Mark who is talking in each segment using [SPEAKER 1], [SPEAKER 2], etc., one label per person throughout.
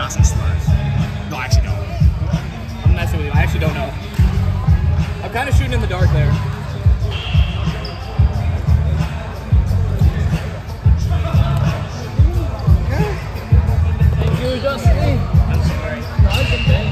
[SPEAKER 1] not so smart. No, I actually don't.
[SPEAKER 2] I'm messing with you. I actually don't know. I'm kind of shooting in the dark there. Thank you, Justin.
[SPEAKER 1] I'm sorry.
[SPEAKER 2] No,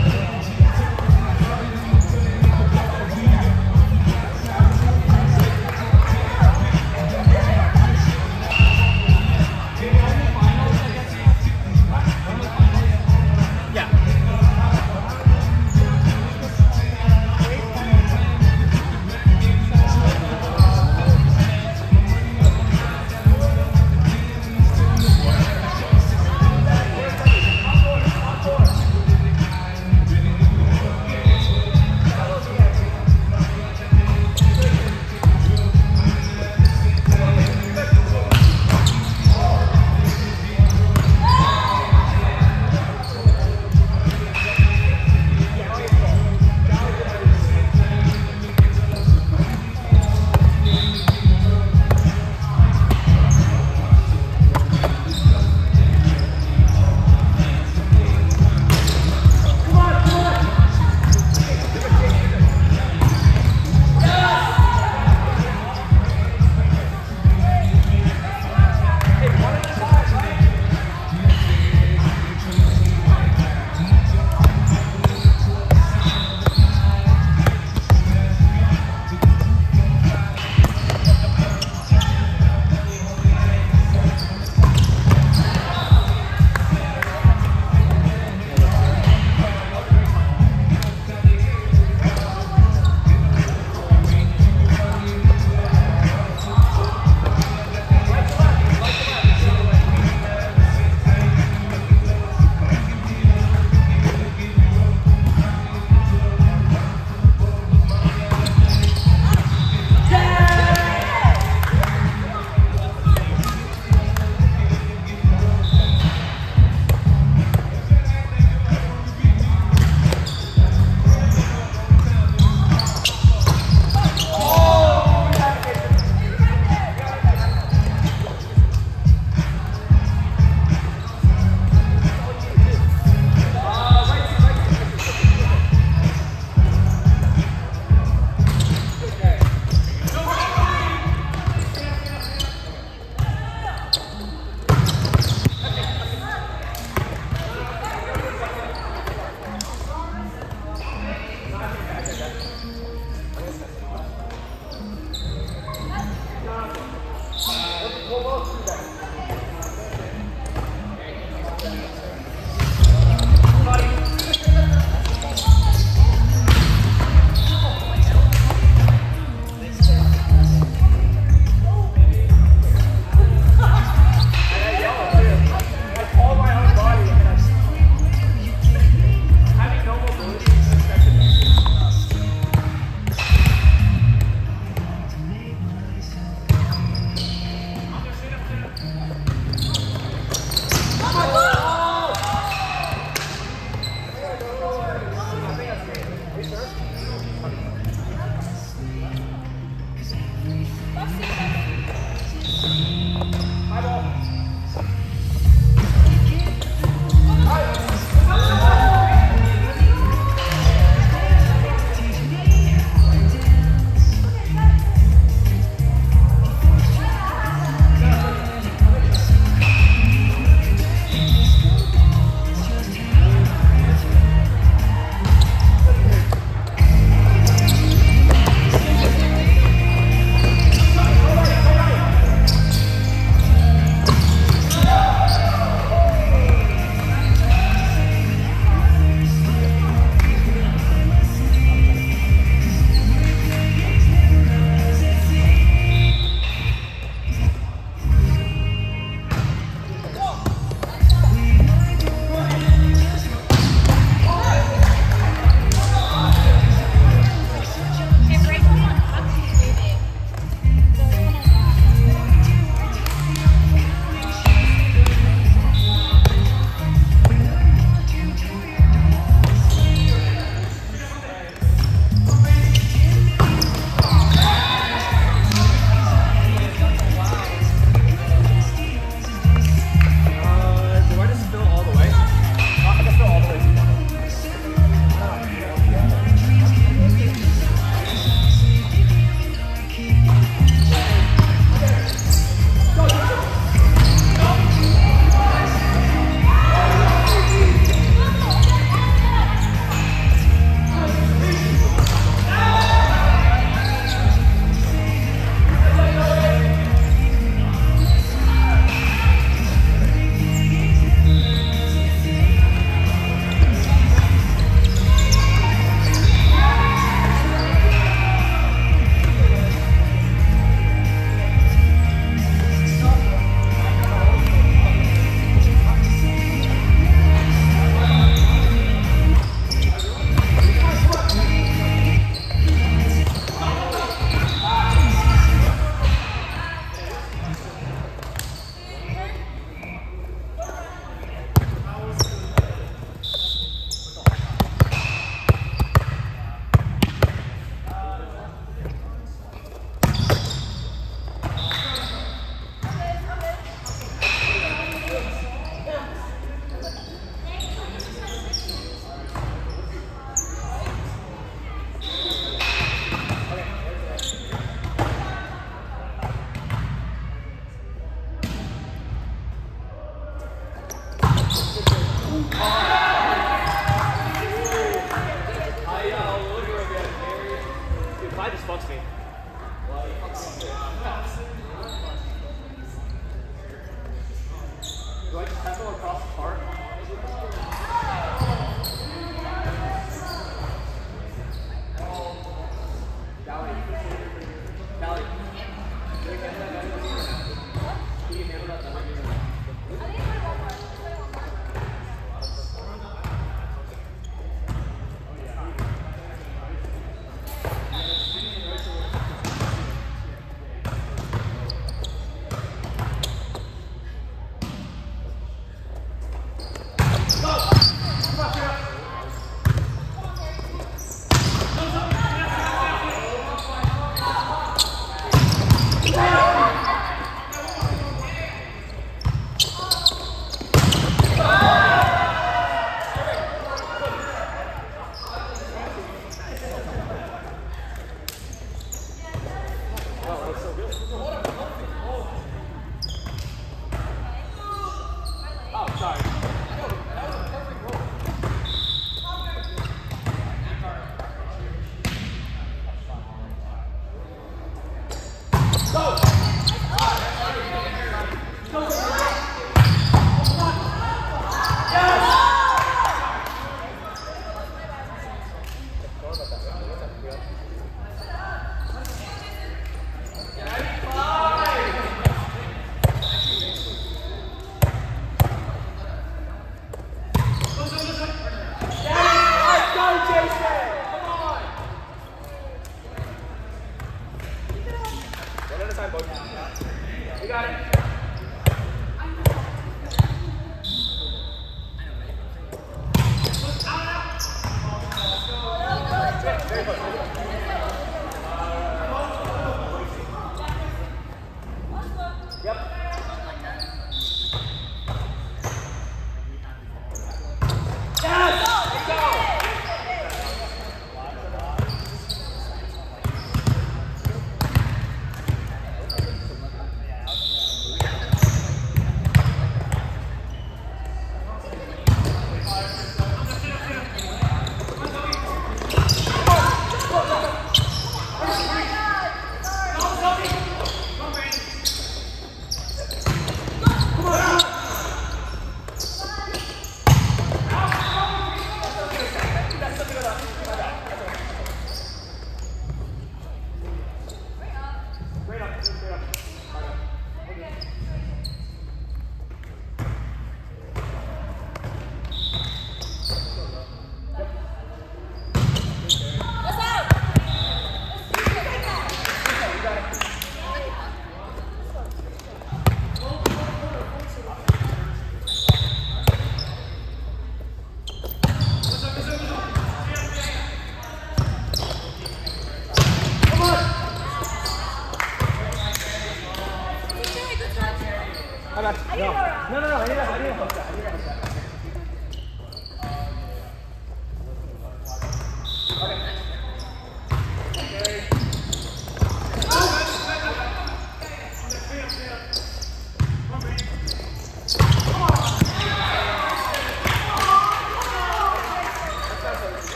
[SPEAKER 2] I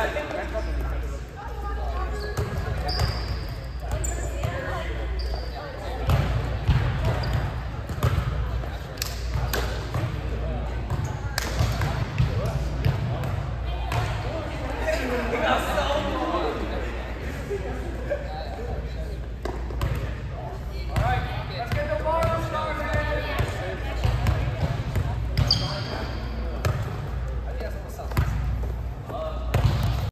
[SPEAKER 2] Dale,